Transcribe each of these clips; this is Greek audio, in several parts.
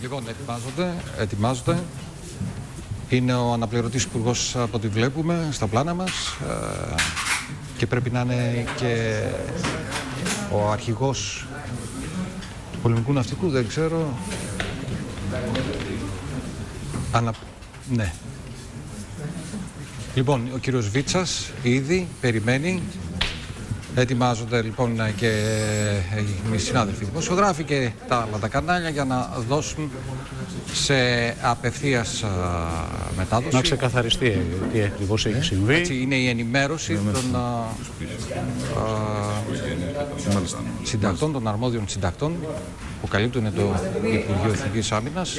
Λοιπόν, ετοιμάζονται, ετοιμάζονται. Είναι ο αναπληρωτής υπουργός από ό,τι βλέπουμε στα πλάνα μας ε, και πρέπει να είναι και ο αρχηγός του πολεμικού ναυτικού, δεν ξέρω. Ανα... Ναι. Λοιπόν, ο κύριος Βίτσας ήδη περιμένει Ετοιμάζονται λοιπόν και οι συνάδελφοι δημοσιογράφοι και τα άλλα τα κανάλια για να δώσουν σε απευθείας μετάδοση. Να ξεκαθαριστεί τι ακριβώς έχει ναι. συμβεί. Έτσι, είναι η ενημέρωση ναι, των α, συντακτών, των αρμόδιων συντακτών που καλύπτουν το Υπουργείο Εθνικής Άμυνας.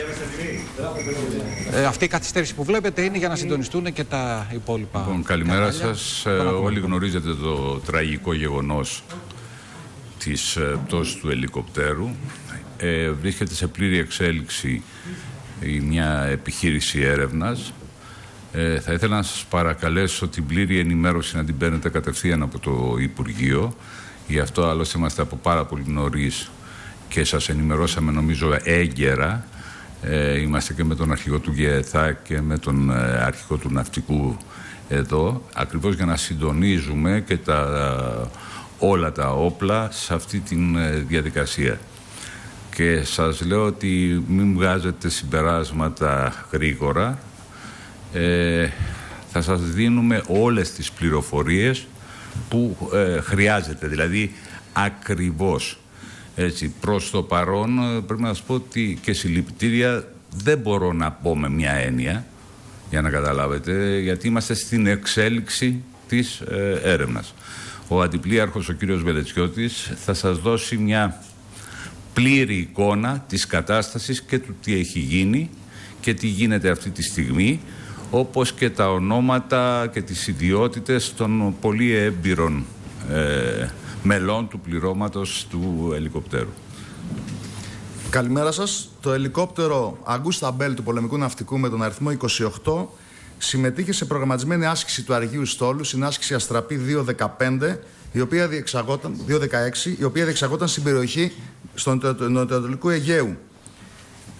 Ε, αυτή η καθυστέρηση που βλέπετε είναι για να συντονιστούν και τα υπόλοιπα. Λοιπόν, καλημέρα σας. Ε, όλοι γνωρίζετε το τραγικό γεγονός της ε, πτώσης του ελικοπτέρου. Ε, βρίσκεται σε πλήρη εξέλιξη μια επιχείρηση έρευνας. Ε, θα ήθελα να σας παρακαλέσω την πλήρη ενημέρωση να την παίρνετε κατευθείαν από το Υπουργείο. Γι' αυτό άλλωστε είμαστε από πάρα πολύ νωρίς και σας ενημερώσαμε νομίζω έγκαιρα. Ε, είμαστε και με τον αρχηγό του ΓΕΘΑ και με τον ε, αρχηγό του ναυτικού εδώ, ακριβώς για να συντονίζουμε και τα, όλα τα όπλα σε αυτή τη ε, διαδικασία. Και σας λέω ότι μην βγάζετε συμπεράσματα γρήγορα. Ε, θα σας δίνουμε όλες τις πληροφορίες που ε, χρειάζεται, δηλαδή ακριβώς. Έτσι, προς το παρόν ε, πρέπει να σας πω ότι και συλληπιτήρια δεν μπορώ να πω με μια έννοια για να καταλάβετε γιατί είμαστε στην εξέλιξη της ε, έρευνας. Ο αντιπλήαρχος ο κύριος Βελετσιώτης θα σας δώσει μια πλήρη εικόνα της κατάστασης και του τι έχει γίνει και τι γίνεται αυτή τη στιγμή όπως και τα ονόματα και τις ιδιότητες των πολύ έμπειρων ε, μελών του πληρώματος του ελικοπτέρου. Καλημέρα σας. Το ελικόπτερο Αγκούστα Μπέλ του πολεμικού ναυτικού με τον αριθμό 28 συμμετείχε σε προγραμματισμένη άσκηση του Αργίου Στόλου, στην άσκηση Αστραπή 215, η οποία διεξαγόταν, 216, η οποία διεξαγόταν στην περιοχή στον νοτιοανατολικού Αιγαίου.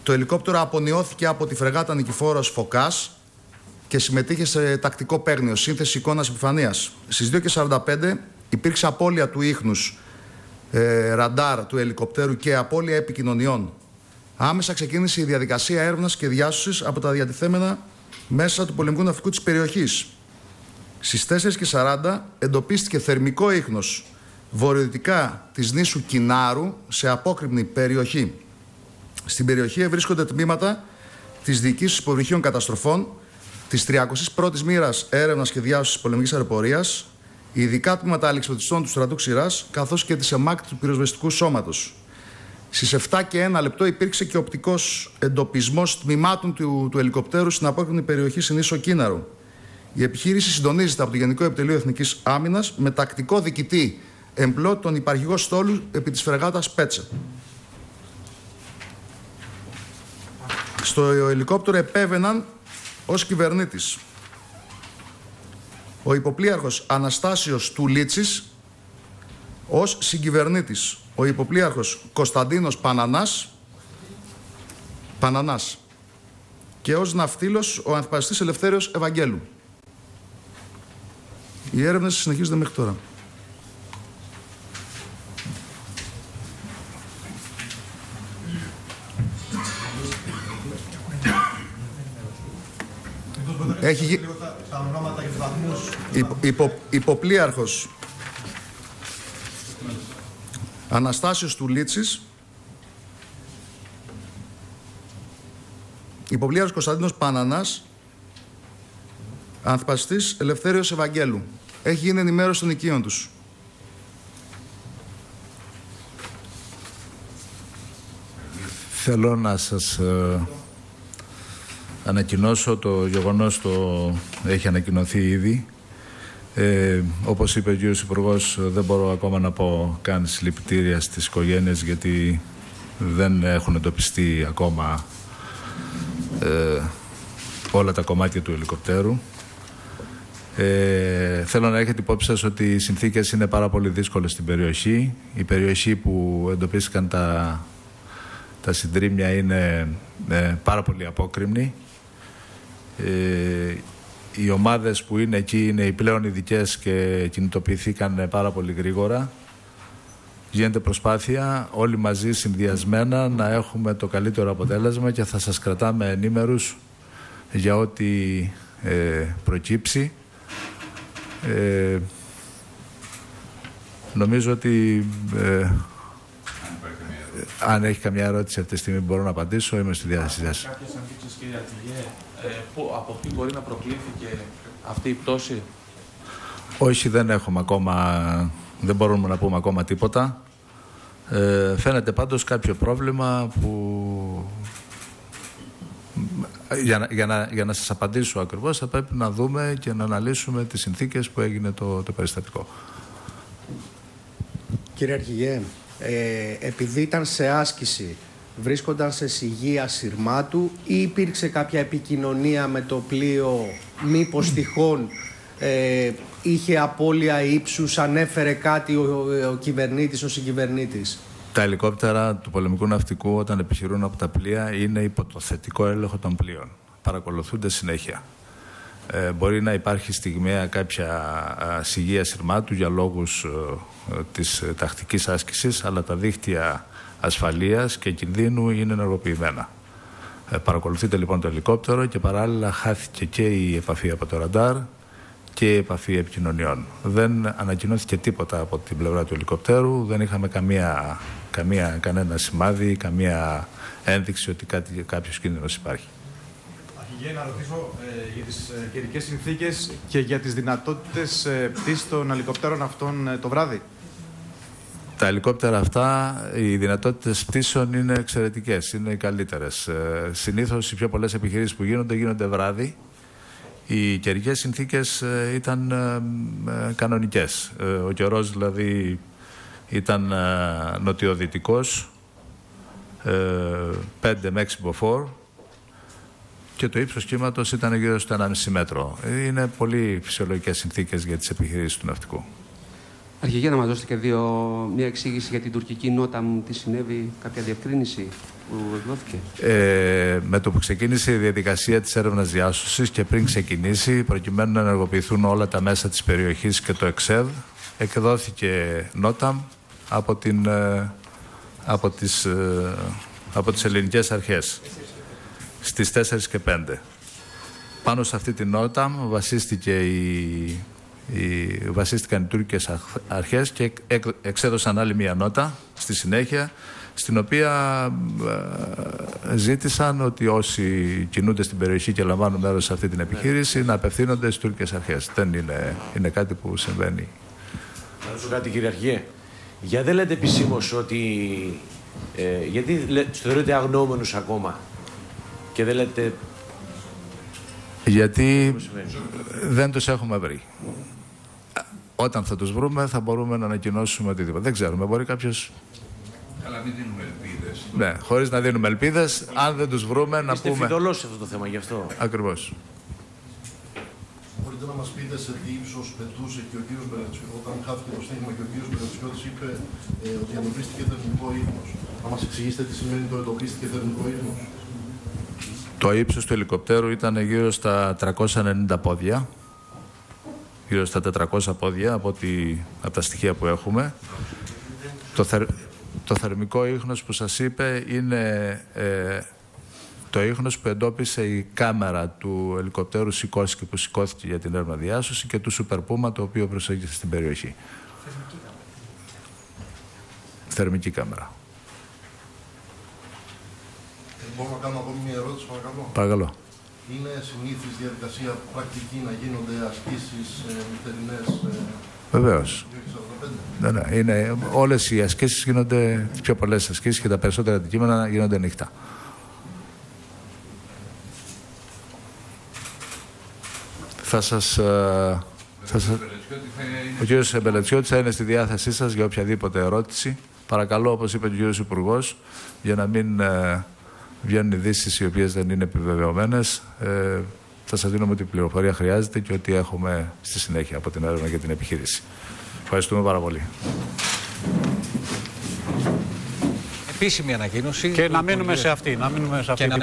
Το ελικόπτερο απονιώθηκε από τη φρεγάτα Νικηφόρος Φωκάς και συμμετείχε σε τακτικό παίγνιο, σύνθεση εικόνας επιφανείας. Στις 2.45 υπήρξε απώλεια του ίχνους ε, ραντάρ του ελικοπτέρου και απώλεια επικοινωνιών. Άμεσα ξεκίνησε η διαδικασία έρευνας και διάσωσης από τα διατηθέμενα μέσα του πολεμικού ναυτικού της περιοχής. Στις 4.40 εντοπίστηκε θερμικό ίχνος βορειοδυτικά της νήσου Κινάρου σε απόκρημνη περιοχή. Στην περιοχή βρίσκονται τμήματα της διοικήσης υποβρυχίων καταστροφών, της 31ης μοίρας έρευνας και διάσωσης πολεμικής αεροπορίας, ειδικά τμήματα αλεξιπτωτιστών του στρατού Ξηράς, καθώς και της ΕΜΑΚ του πυροσβεστικού σώματος. Στις 7 και 1 λεπτό υπήρξε και οπτικός εντοπισμός τμήματων του, του ελικοπτέρου στην απόκρινη περιοχή Συνήσο Κίναρου. Η επιχείρηση συντονίζεται από το Γενικό Επιτελείο Εθνικής Άμυνας με τακτικό διοικητή εμπλό τον υπαρχηγό στόλου επί της φρεγάτας Πέτσε. Στο ελικόπτερο επέβαιναν ως κυβερνήτης ο υποπλήρχος Αναστάσιος Τουλίτσης ως συγκυβερνήτης ο υποπλήρχος Κωνσταντίνος Πανανάς Πανανάς και ως ναυτίλος ο ανθπαστής Ελευθέριος Ευαγγέλου. Οι έρευνες συνεχίζονται μέχρι τώρα. Έχει, Υπο, υπο, υποπλίαρχος Αναστάσιος του Λίτσης Υποπλίαρχος Κωνσταντίνος Πανανάς. Ανθπαστής Ελευθέριος Ευαγγέλου. Έχει γίνει ενημέρωση των οικείων τους. Θέλω να σας ε, ανακοινώσω το γεγονός το έχει ανακοινωθεί ήδη. Ε, όπως είπε ο κ. Υπουργός, δεν μπορώ ακόμα να πω καν συλληπιτήρια στις οικογένειες γιατί δεν έχουν εντοπιστεί ακόμα ε, όλα τα κομμάτια του ελικοπτέρου. Ε, θέλω να έχετε υπόψη σας ότι οι συνθήκες είναι πάρα πολύ δύσκολες στην περιοχή. Η περιοχή που εντοπίστηκαν τα τα συντρίμια είναι ε, πάρα πολύ απόκριμνοι. Ε, οι ομάδες που είναι εκεί είναι οι πλέον ειδικές και κινητοποιηθήκαν πάρα πολύ γρήγορα. Γίνεται προσπάθεια όλοι μαζί συνδυασμένα να έχουμε το καλύτερο αποτέλεσμα και θα σας κρατάμε ενήμερους για ό,τι ε, προκύψει. Ε, νομίζω ότι ε, αν έχει καμιά ερώτηση αυτή τη στιγμή μπορώ να απαντήσω, είμαι στη διάθεσή σας. Κάποιες αντίξεις κύριε Αρχηγέ, από τι μπορεί να προκλήθηκε αυτή η πτώση; Όχι, δεν έχουμε ακόμα, δεν μπορούμε να πούμε ακόμα τίποτα. Ε, φαίνεται πάντως κάποιο πρόβλημα που για να, για, να, για να σας απαντήσω ακριβώς θα πρέπει να δούμε και να αναλύσουμε τις συνθήκες που έγινε το, το περιστατικό. Κύριε Αρχηγέ, ε, επειδή ήταν σε άσκηση, βρίσκονταν σε σιγεία σειρμάτου ή υπήρξε κάποια επικοινωνία με το πλοίο, μήπως τυχόν ε, είχε απώλεια ύψους, ανέφερε κάτι ο, ο, ο κυβερνήτης, ο συγκυβερνήτης; Τα ελικόπτερα του πολεμικού ναυτικού όταν επιχειρούν από τα πλοία είναι υπό το θετικό έλεγχο των πλοίων. Παρακολουθούνται συνέχεια. Ε, μπορεί να υπάρχει στιγμιαία κάποια σιγεία σειρμάτου για λόγους ε, της ε, τακτικής άσκησης, αλλά τα δίχτυα ασφαλείας και κινδύνου είναι ενεργοποιημένα. Ε, παρακολουθείται λοιπόν το ελικόπτερο και παράλληλα χάθηκε και η επαφή από το ραντάρ και η επαφή επικοινωνιών. Δεν ανακοινώθηκε τίποτα από την πλευρά του ελικοπτέρου, δεν είχαμε καμία, καμία, κανένα σημάδι, καμία ένδειξη ότι κάτι, κάποιος κίνδυνος υπάρχει. Αρχηγέ, να ρωτήσω ε, για τις ε, καιρικές συνθήκες και για τις δυνατότητες ε, πτήσης των ελικοπτέρων αυτών ε, το βράδυ. Τα ελικόπτερα αυτά, οι δυνατότητες πτήσεων είναι εξαιρετικές, είναι οι καλύτερες. Ε, συνήθως οι πιο πολλές επιχειρήσεις που γίνονται, γίνονται βράδυ. Οι καιρικές συνθήκες ε, ήταν ε, ε, κανονικές. Ε, ο καιρός δηλαδή ήταν ε, νοτιοδυτικός, ε, 5 με 6 μποφόρ και το ύψος κύματος ήταν γύρω στο 1,5 μέτρο. Ε, Είναι πολύ φυσιολογικές συνθήκες για τις επιχειρήσεις του ναυτικού. Αρχηγέ, να μας δώσετε και δύο, μια εξήγηση για την τουρκική νότα μου, τι συνέβη, κάποια διευκρίνηση που εκδόθηκε. Ε, με το που ξεκίνησε η διαδικασία της έρευνας διάσωσης και πριν ξεκινήσει, προκειμένου να ενεργοποιηθούν όλα τα μέσα της περιοχής και το ΕΞΕΔ, εκδόθηκε νότα από, την, ε, από, τις, ε, από τις ελληνικές αρχές στις 4 και 5. Πάνω σε αυτή την νότα βασίστηκε η, η, βασίστηκαν οι τουρκικές αχ- αρχές και εκ- εξέδωσαν άλλη μία νότα στη συνέχεια στην οποία ε, ζήτησαν ότι όσοι κινούνται στην περιοχή και λαμβάνουν μέρος σε αυτή την επιχείρηση να απευθύνονται στις τουρκικές αρχές. Δεν είναι, είναι κάτι που συμβαίνει. Να ρωτήσω κάτι κύριε Αρχηγέ. Για δεν λέτε επισήμως ότι. Ε, γιατί λέ, τους θεωρείτε αγνώμενους ακόμα; Και δεν λέτε. Γιατί συμβαίνει. δεν τους έχουμε βρει. Όταν θα τους βρούμε θα μπορούμε να ανακοινώσουμε οτιδήποτε. Δεν ξέρουμε, μπορεί κάποιος... Αλλά μην δίνουμε ελπίδες. Ναι, χωρίς να δίνουμε ελπίδες, αν δεν τους βρούμε να Είστε πούμε... φιδωλός σε αυτό το θέμα γι' αυτό. Ακριβώς. Μπορείτε να μας πείτε σε τι ύψος πετούσε και ο κύριος Μπερετσιώτης, όταν χάθηκε το στίγμα και ο κύριος Μπερετσιώτης είπε ε, ότι εντοπίστηκε θερμικό ίχνος. Να μας εξηγήσετε τι σημαίνει το εντοπίστηκε θερμικό ίχνος. Το ύψος του ελικοπτέρου ήταν γύρω στα 390 πόδια. Γύρω στα 400 πόδια από, τη, από τα στοιχεία που έχουμε. Το, θερ, το θερμικό ίχνος που σας είπε είναι ε, το ίχνος που εντόπισε η κάμερα του ελικοπτέρου σηκώθηκε που σηκώθηκε για την έρευνα διάσωση και του Σούπερ Πούμα το οποίο προσέγγισε στην περιοχή. Θερμική κάμερα. Ε, μπορώ να κάνω ακόμη μια ερώτηση, παρακαλώ. Παρακαλώ. Είναι συνήθις διαδικασία πρακτική να γίνονται ασκήσεις ε, νυχτερινές ε, Βεβαίως. 2045. Ναι, ναι. Είναι, όλες οι ασκήσεις γίνονται, τις πιο πολλές ασκήσεις και τα περισσότερα αντικείμενα γίνονται νύχτα. Θα σας... ε, θα σας... Ο κύριος Μπελετσιώτης θα είναι στη διάθεσή σας για οποιαδήποτε ερώτηση. Παρακαλώ, όπως είπε ο κύριος Υπουργός, για να μην ε, βγαίνουν ειδήσεις οι οποίες δεν είναι επιβεβαιωμένες, ε, θα σας δίνουμε ό,τι πληροφορία χρειάζεται και ό,τι έχουμε στη συνέχεια από την έρευνα και την επιχείρηση. Ευχαριστούμε πάρα πολύ. επίσημη ανακοίνωση. Και του να μείνουμε Υπουργείου σε αυτή. Να μείνουμε σε αυτή. Και να